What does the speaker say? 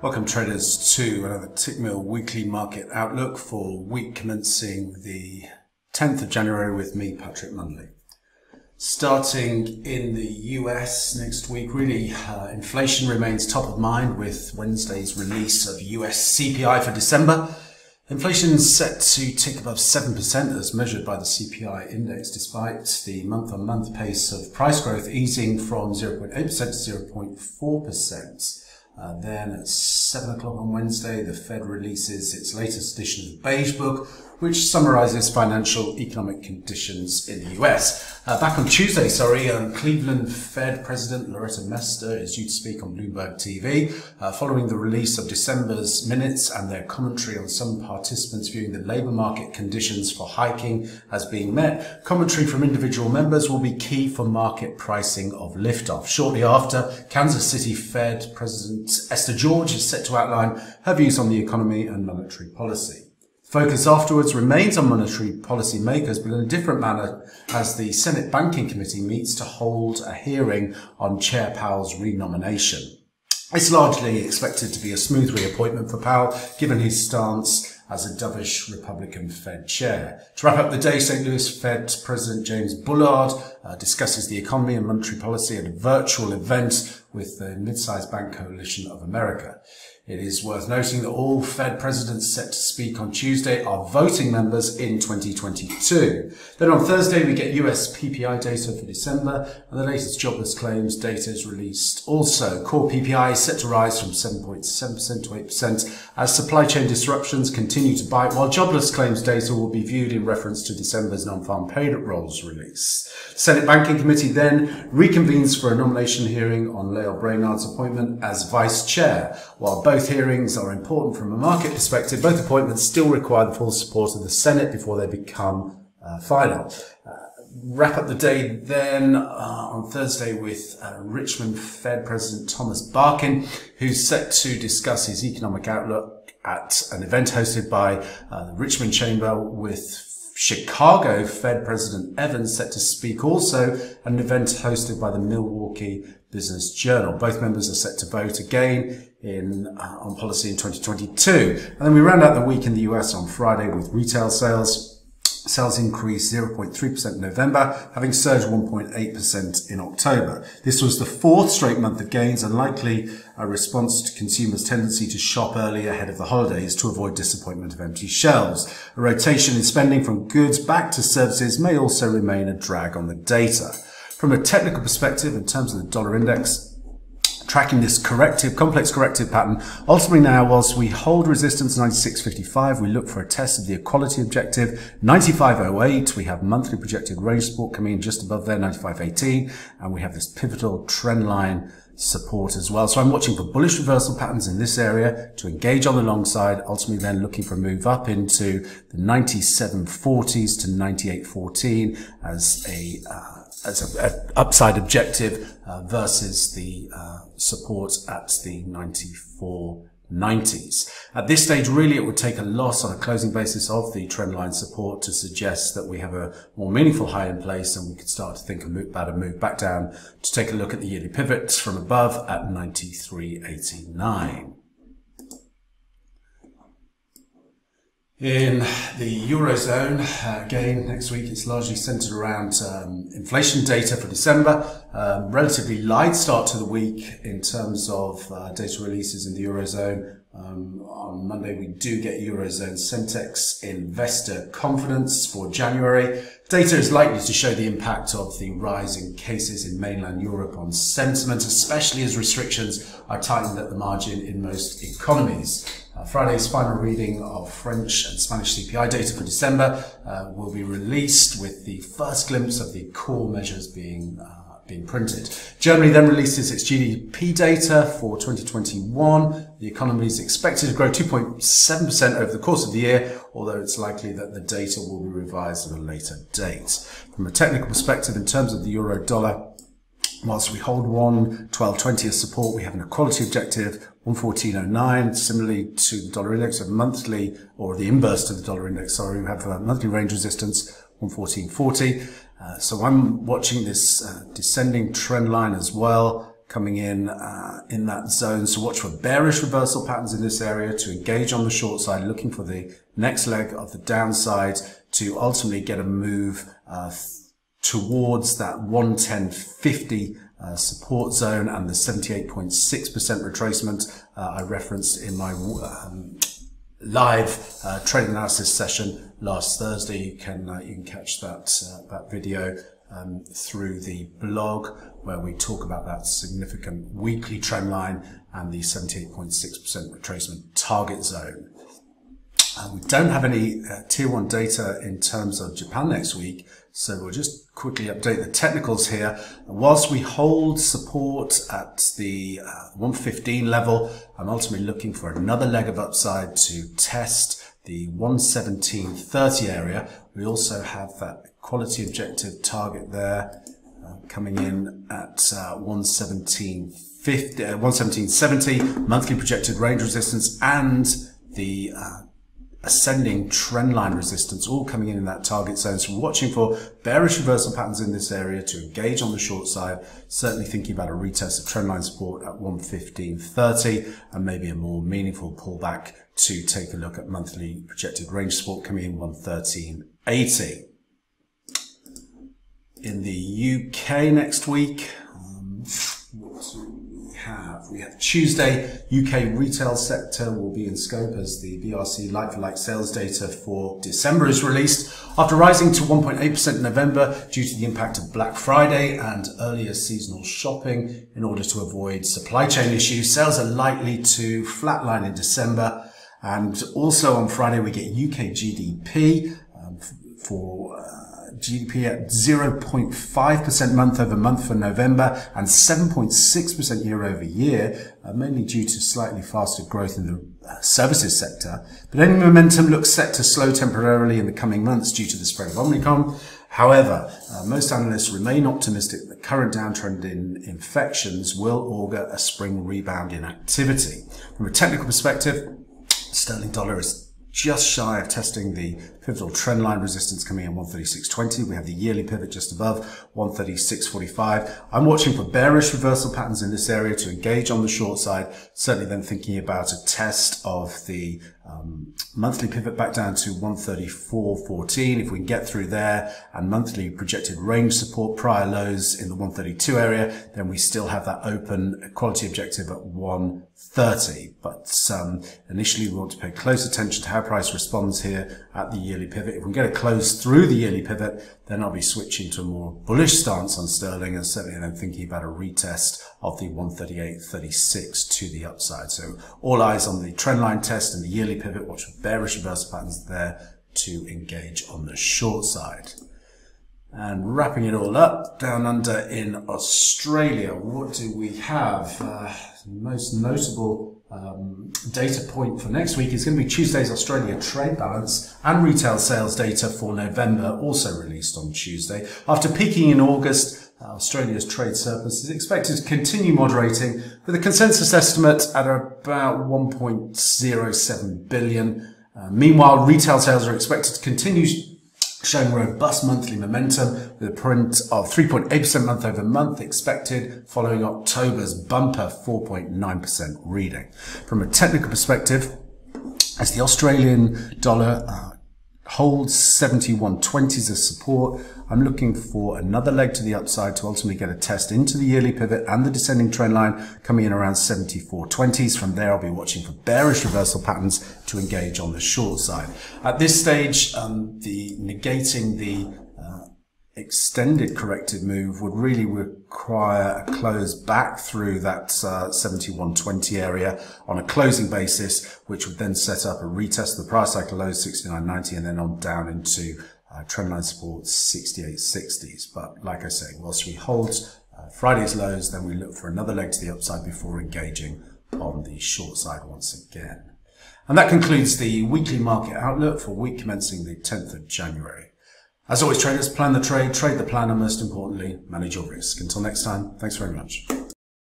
Welcome traders to another Tickmill weekly market outlook for week commencing the 10th of January with me, Patrick Munnelly. Starting in the US next week, really, uh, inflation remains top of mind with Wednesday's release of US CPI for December. Inflation is set to tick above 7% as measured by the CPI index, despite the month on month pace of price growth easing from 0.8% to 0.4%. Uh, then at 7 o'clock on Wednesday, the Fed releases its latest edition of the Beige Book, which summarizes financial economic conditions in the US. Uh, back on Tuesday, sorry, um, Cleveland Fed President Loretta Mester is due to speak on Bloomberg TV uh, following the release of December's minutes and their commentary on some participants viewing the labor market conditions for hiking as being met. Commentary from individual members will be key for market pricing of liftoff. Shortly after, Kansas City Fed President Esther George is set to outline her views on the economy and monetary policy. Focus afterwards remains on monetary policy makers, but in a different manner as the Senate Banking Committee meets to hold a hearing on Chair Powell's renomination. It's largely expected to be a smooth reappointment for Powell, given his stance as a dovish Republican Fed chair. To wrap up the day, St. Louis Fed President James Bullard uh, discusses the economy and monetary policy at a virtual event with the Mid-Sized Bank Coalition of America. It is worth noting that all Fed presidents set to speak on Tuesday are voting members in 2022. Then on Thursday, we get US PPI data for December, and the latest jobless claims data is released. Also, core PPI is set to rise from 7.7% to 8% as supply chain disruptions continue to bite, while jobless claims data will be viewed in reference to December's non-farm payrolls release. Senate Banking Committee then reconvenes for a nomination hearing on Lael Brainard's appointment as vice chair, while both both hearings are important from a market perspective. Both appointments still require the full support of the Senate before they become uh, final. Uh, wrap up the day then uh, on Thursday with uh, Richmond Fed President Thomas Barkin, who's set to discuss his economic outlook at an event hosted by uh, the Richmond Chamber with Chicago Fed President Evans set to speak also at an event hosted by the Milwaukee Business Journal. Both members are set to vote again in uh, on policy in 2022. And then we round out the week in the US on Friday with retail sales. Sales increased 0.3% in November, having surged 1.8% in October. This was the fourth straight month of gains and likely a response to consumers' tendency to shop early ahead of the holidays to avoid disappointment of empty shelves. A rotation in spending from goods back to services may also remain a drag on the data. From a technical perspective, in terms of the dollar index, tracking this corrective, complex corrective pattern. Ultimately now, whilst we hold resistance 96.55, we look for a test of the equality objective 95.08. We have monthly projected range support coming in just above there, 95.18. And we have this pivotal trend line support as well. So I'm watching for bullish reversal patterns in this area to engage on the long side, ultimately then looking for a move up into the 97.40s to 98.14 as a uh, as an upside objective uh, versus the uh, support at the 94.90s. At this stage, really, it would take a loss on a closing basis of the trendline support to suggest that we have a more meaningful high in place and we could start to think about a move back down to take a look at the yearly pivots from above at 93.89. In the Eurozone, uh, again, next week it's largely centered around um, inflation data for December. Um, relatively light start to the week in terms of uh, data releases in the Eurozone. Um, on Monday, we do get Eurozone Sentix investor confidence for January. Data is likely to show the impact of the rise in cases in mainland Europe on sentiment, especially as restrictions are tightened at the margin in most economies. Uh, Friday's final reading of French and Spanish CPI data for December uh, will be released with the first glimpse of the core measures being uh, being printed. Germany then releases its GDP data for 2021. The economy is expected to grow 2.7% over the course of the year, although it's likely that the data will be revised at a later date. From a technical perspective, in terms of the euro dollar, Whilst we hold one 1220 as support, we have an equality objective 114.09. Similarly to the dollar index, a monthly or the inverse to the dollar index. Sorry, we have a monthly range resistance 114.40. Uh, so I'm watching this uh, descending trend line as well. coming in uh, in that zone. So watch for bearish reversal patterns in this area to engage on the short side, looking for the next leg of the downside to ultimately get a move uh, towards that 110.50 uh, support zone and the 78.6% retracement uh, I referenced in my um, live uh, trading analysis session last Thursday. You can uh, you can catch that uh, that video um, through the blog where we talk about that significant weekly trend line and the 78.6% retracement target zone. Uh, we don't have any uh, tier one data in terms of Japan next week, so we'll just quickly update the technicals here. Whilst we hold support at the uh, 115 level, I'm ultimately looking for another leg of upside to test the 117.30 area. We also have that quality objective target there uh, coming in at uh, 117.50, uh, 117.70 monthly projected range resistance and the uh, ascending trend line resistance all coming in in that target zone. So watching for bearish reversal patterns in this area to engage on the short side, certainly thinking about a retest of trend line support at 115.30 and maybe a more meaningful pullback to take a look at monthly projected range support coming in 113.80 in the UK next week. We have Tuesday, UK retail sector will be in scope as the BRC like-for-like sales data for December is released. After rising to 1.8% in November due to the impact of Black Friday and earlier seasonal shopping in order to avoid supply chain issues, sales are likely to flatline in December. And also on Friday, we get UK GDP um, for uh, GDP at 0.5% month over month for November and 7.6% year over year, uh, mainly due to slightly faster growth in the uh, services sector. But any momentum looks set to slow temporarily in the coming months due to the spread of Omicron. However, uh, most analysts remain optimistic that the current downtrend in infections will augur a spring rebound in activity. From a technical perspective, sterling dollar is just shy of testing the pivotal trend line resistance coming in 136.20. We have the yearly pivot just above 136.45. I'm watching for bearish reversal patterns in this area to engage on the short side. Certainly then thinking about a test of the um, monthly pivot back down to 134.14. If we can get through there and monthly projected range support prior lows in the 132 area, then we still have that open quality objective at 130. But um, initially we want to pay close attention to how price responds here at the yearly pivot. If we get a close through the yearly pivot, then I'll be switching to a more bullish stance on sterling and certainly then thinking about a retest of the 138.36 to the upside. So all eyes on the trendline test and the yearly pivot, watch for bearish reversal patterns there to engage on the short side. And wrapping it all up, down under in Australia, what do we have? Uh, most notable um, data point for next week is going to be Tuesday's Australia trade balance and retail sales data for November, also released on Tuesday. After peaking in August, Australia's trade surplus is expected to continue moderating with a consensus estimate at about 1.07 billion. Uh, meanwhile, retail sales are expected to continue showing robust monthly momentum with a print of 3.8% month over month expected following October's bumper 4.9% reading. From a technical perspective, as the Australian dollar uh, holds 7120s as support. I'm looking for another leg to the upside to ultimately get a test into the yearly pivot and the descending trend line coming in around 7420s. From there, I'll be watching for bearish reversal patterns to engage on the short side. At this stage, um, the negating the extended corrective move would really require a close back through that uh, 7120 area on a closing basis, which would then set up a retest of the price cycle low 69.90 and then on down into uh, trendline support 68.60s. But like I say, whilst we hold uh, Friday's lows, then we look for another leg to the upside before engaging on the short side once again. And that concludes the weekly market outlook for week commencing the 10th of January. As always, traders, plan the trade, trade the plan, and most importantly, manage your risk. Until next time, thanks very much.